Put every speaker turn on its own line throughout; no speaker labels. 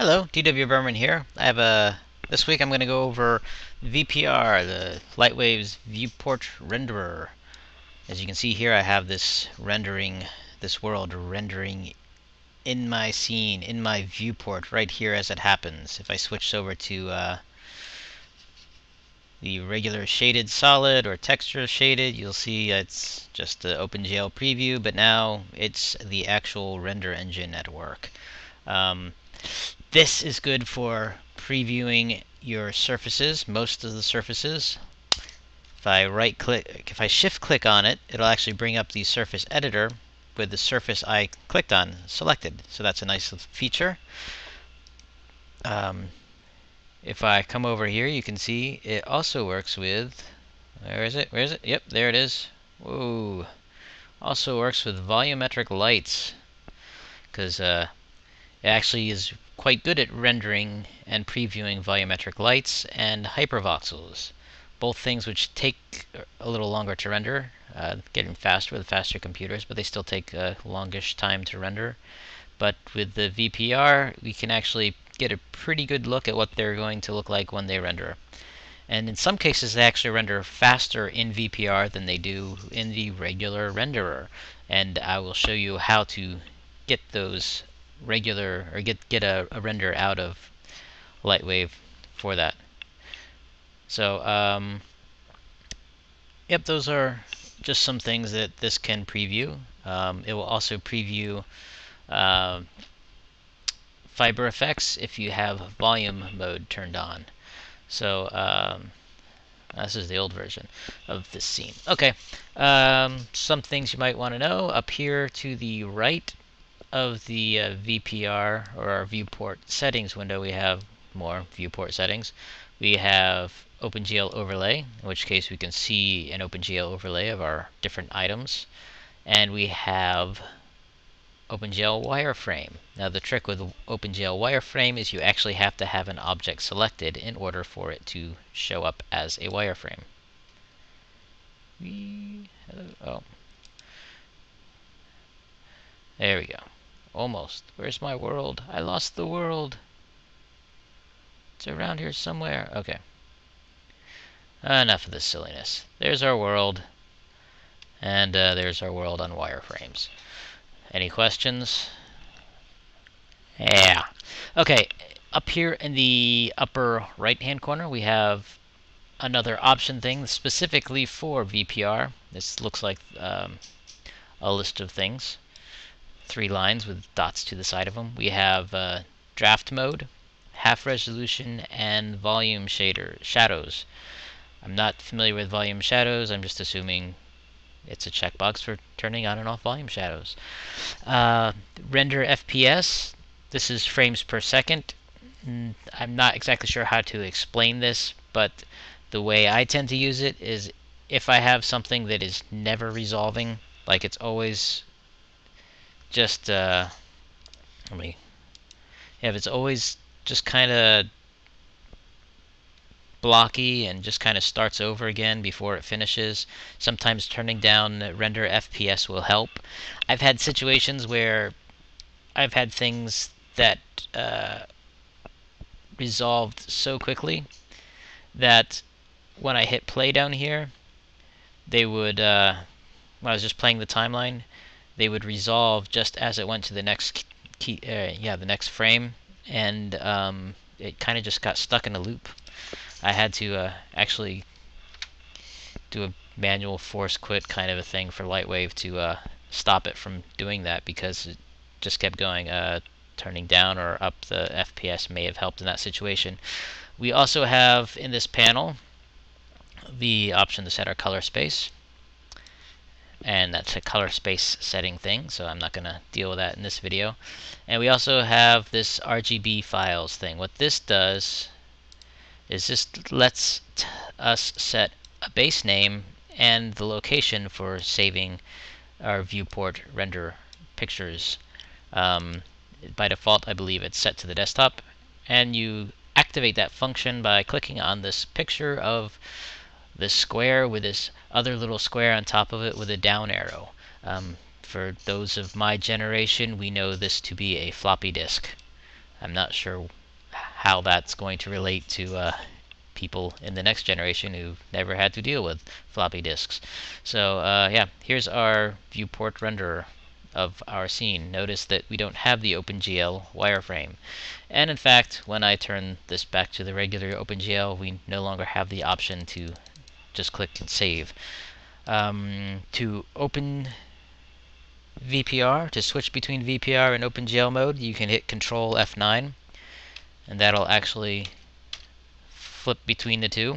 Hello, DW Burman here. I have a this week I'm going to go over VPR, the Lightwave's viewport renderer. As you can see here, I have this rendering, this world rendering in my scene, in my viewport, right here as it happens. If I switch over to uh, the regular shaded solid or texture shaded, you'll see it's just the OpenGL preview, but now it's the actual render engine at work. Um, this is good for previewing your surfaces, most of the surfaces. If I right click, if I shift click on it, it'll actually bring up the surface editor with the surface I clicked on selected. So that's a nice feature. Um, if I come over here, you can see it also works with, where is it? Where is it? Yep, there it is. Whoa. Also works with volumetric lights. Because uh, it actually is quite good at rendering and previewing volumetric lights and hypervoxels, both things which take a little longer to render, uh, getting faster with faster computers, but they still take a longish time to render. But with the VPR, we can actually get a pretty good look at what they're going to look like when they render. And in some cases, they actually render faster in VPR than they do in the regular renderer. And I will show you how to get those regular or get get a, a render out of Lightwave for that. So um, yep, those are just some things that this can preview. Um, it will also preview uh, fiber effects if you have volume mode turned on. So um, this is the old version of this scene. Okay, um, some things you might want to know. Up here to the right, of the uh, VPR or our viewport settings window, we have more viewport settings. We have OpenGL overlay, in which case we can see an OpenGL overlay of our different items. And we have OpenGL wireframe. Now the trick with OpenGL wireframe is you actually have to have an object selected in order for it to show up as a wireframe. We, Oh. There we go. Almost. Where's my world? I lost the world. It's around here somewhere. Okay. Enough of this silliness. There's our world. And uh, there's our world on wireframes. Any questions? Yeah. Okay, up here in the upper right-hand corner, we have another option thing specifically for VPR. This looks like um, a list of things three lines with dots to the side of them. We have uh, draft mode, half resolution, and volume shader shadows. I'm not familiar with volume shadows. I'm just assuming it's a checkbox for turning on and off volume shadows. Uh, render FPS. This is frames per second. Mm, I'm not exactly sure how to explain this, but the way I tend to use it is if I have something that is never resolving, like it's always just uh, let me if it's always just kind of blocky and just kind of starts over again before it finishes. Sometimes turning down render FPS will help. I've had situations where I've had things that uh, resolved so quickly that when I hit play down here, they would, uh, when I was just playing the timeline, they would resolve just as it went to the next key, uh, yeah, the next frame, and um, it kind of just got stuck in a loop. I had to uh, actually do a manual force quit kind of a thing for Lightwave to uh, stop it from doing that because it just kept going. Uh, turning down or up the FPS may have helped in that situation. We also have in this panel the option to set our color space and that's a color space setting thing so I'm not gonna deal with that in this video. And we also have this RGB files thing. What this does is this lets us set a base name and the location for saving our viewport render pictures. Um, by default I believe it's set to the desktop and you activate that function by clicking on this picture of this square with this other little square on top of it with a down arrow. Um, for those of my generation, we know this to be a floppy disk. I'm not sure how that's going to relate to uh, people in the next generation who never had to deal with floppy disks. So uh, yeah, here's our viewport renderer of our scene. Notice that we don't have the OpenGL wireframe. And in fact, when I turn this back to the regular OpenGL, we no longer have the option to just click and save. Um, to open VPR, to switch between VPR and OpenGL mode, you can hit Control F9, and that'll actually flip between the two.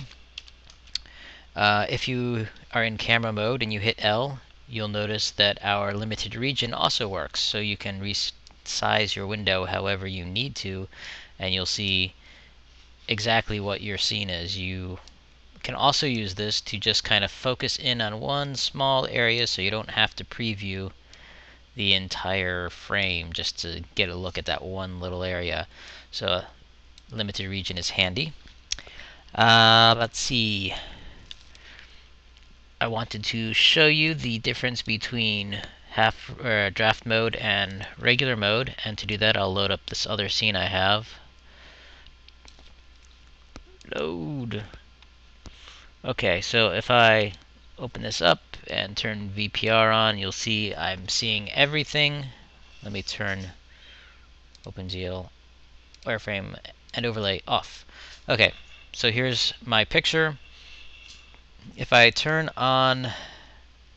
Uh, if you are in camera mode and you hit L, you'll notice that our limited region also works. So you can resize your window however you need to, and you'll see exactly what your scene is. You can also use this to just kind of focus in on one small area so you don't have to preview the entire frame just to get a look at that one little area. So limited region is handy. Uh, let's see. I wanted to show you the difference between half uh, draft mode and regular mode and to do that I'll load up this other scene I have. Load. Okay, so if I open this up and turn VPR on, you'll see I'm seeing everything. Let me turn OpenGL wireframe and overlay off. Okay, so here's my picture. If I turn on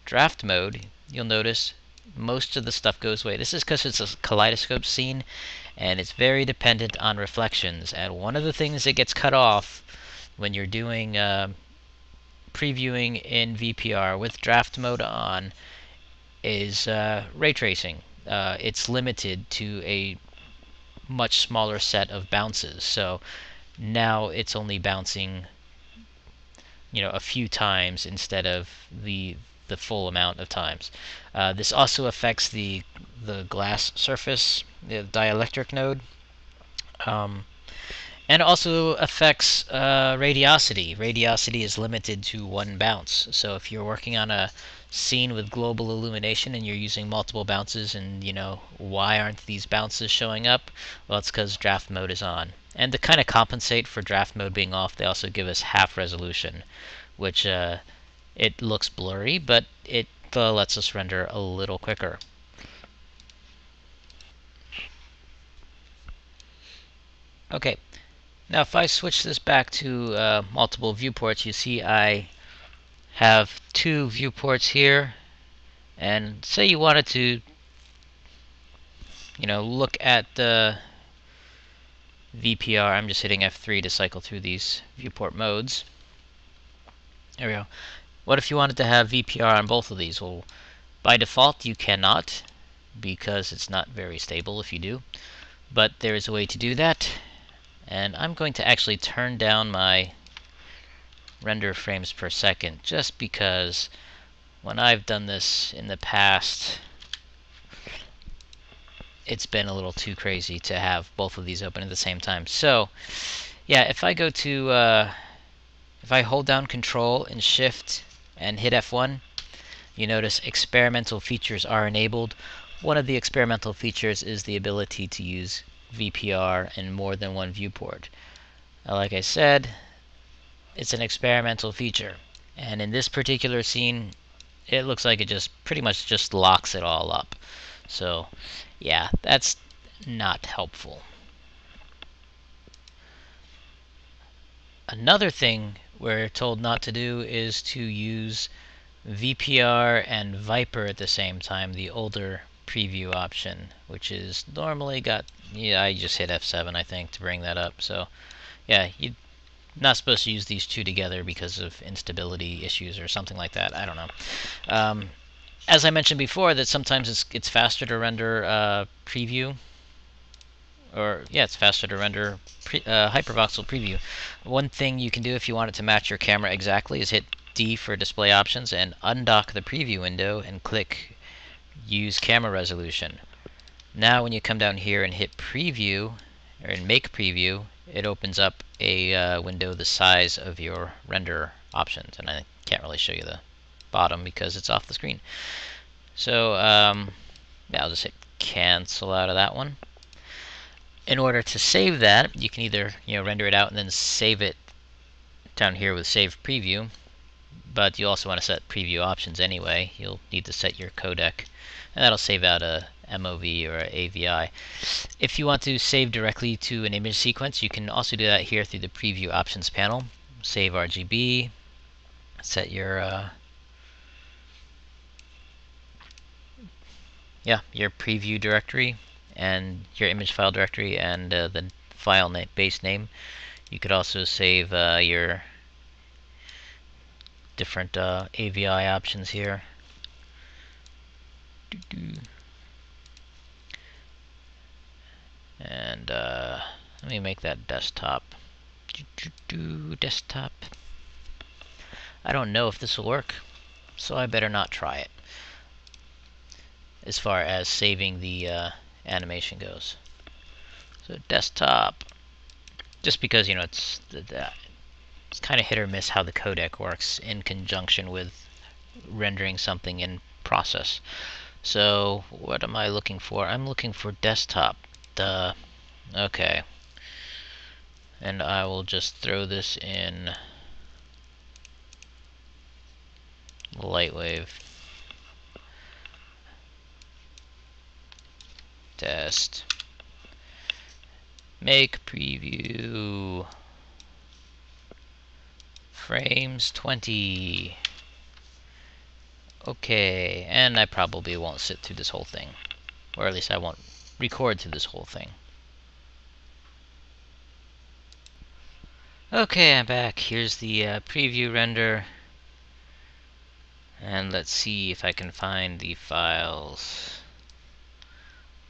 draft mode, you'll notice most of the stuff goes away. This is because it's a kaleidoscope scene and it's very dependent on reflections. And one of the things that gets cut off when you're doing uh, previewing in VPR with draft mode on is uh, ray tracing. Uh, it's limited to a much smaller set of bounces. So now it's only bouncing you know a few times instead of the the full amount of times. Uh, this also affects the the glass surface, the dielectric node. Um, and also affects uh, radiosity. Radiosity is limited to one bounce. So if you're working on a scene with global illumination and you're using multiple bounces and you know why aren't these bounces showing up? Well, it's because draft mode is on. And to kind of compensate for draft mode being off, they also give us half resolution, which uh, it looks blurry, but it uh, lets us render a little quicker. Okay, now if I switch this back to uh, multiple viewports, you see I have two viewports here. And say you wanted to, you know, look at the VPR. I'm just hitting F3 to cycle through these viewport modes. There we go. What if you wanted to have VPR on both of these? Well, by default you cannot because it's not very stable if you do. But there is a way to do that and I'm going to actually turn down my render frames per second just because when I've done this in the past it's been a little too crazy to have both of these open at the same time. So yeah, if I go to uh, if I hold down control and shift and hit F1 you notice experimental features are enabled. One of the experimental features is the ability to use VPR in more than one viewport. Now, like I said, it's an experimental feature. And in this particular scene, it looks like it just pretty much just locks it all up. So, yeah, that's not helpful. Another thing we're told not to do is to use VPR and Viper at the same time, the older preview option, which is normally got, yeah, I just hit F7 I think to bring that up. So yeah, you're not supposed to use these two together because of instability issues or something like that. I don't know. Um, as I mentioned before, that sometimes it's it's faster to render uh, preview, or yeah, it's faster to render pre, uh, hypervoxel preview. One thing you can do if you want it to match your camera exactly is hit D for display options and undock the preview window and click use camera resolution. Now when you come down here and hit preview, or in make preview, it opens up a uh, window the size of your render options. And I can't really show you the bottom because it's off the screen. So um, yeah, I'll just hit cancel out of that one. in order to save that, you can either you know render it out and then save it down here with Save Preview, but you also want to set preview options anyway. You'll need to set your codec, and that'll save out a MOV or a AVI. If you want to save directly to an image sequence, you can also do that here through the Preview Options panel. Save RGB, set your uh, yeah your preview directory and your image file directory and uh, the file name, base name. You could also save uh, your different uh, AVI options here. And uh, let me make that desktop. Desktop. I don't know if this will work, so I better not try it. As far as saving the uh, animation goes. So desktop, just because you know it's it's kind of hit or miss how the codec works in conjunction with rendering something in process. So what am I looking for? I'm looking for desktop. Duh. Okay. And I will just throw this in Lightwave. Test. Make preview. Frames 20. Okay, and I probably won't sit through this whole thing. Or at least I won't record through this whole thing. Okay, I'm back. Here's the uh, preview render. And let's see if I can find the files.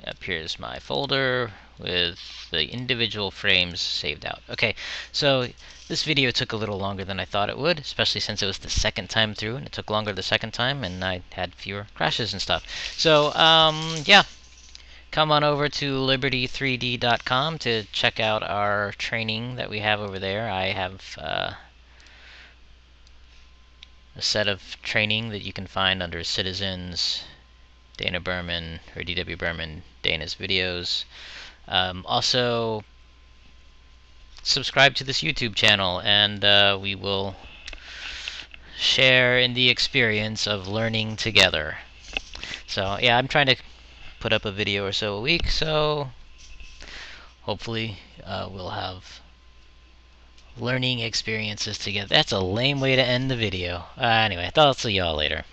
Up here's my folder with the individual frames saved out. Okay, so this video took a little longer than I thought it would, especially since it was the second time through, and it took longer the second time, and I had fewer crashes and stuff. So, um, yeah, come on over to liberty3d.com to check out our training that we have over there. I have uh, a set of training that you can find under Citizens, Dana Burman, or DW Burman, Dana's videos. Um, also, subscribe to this YouTube channel, and uh, we will share in the experience of learning together. So, yeah, I'm trying to put up a video or so a week, so hopefully uh, we'll have learning experiences together. That's a lame way to end the video. Uh, anyway, I'll see y'all later.